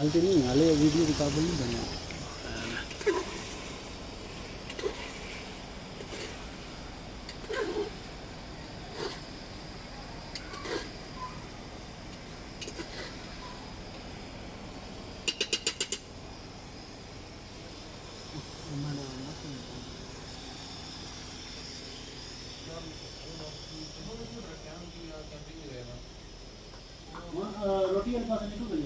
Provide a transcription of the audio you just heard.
Halte ni ale video di kabel ni banyak. Mana anak ni? रोटी के पास निकल गई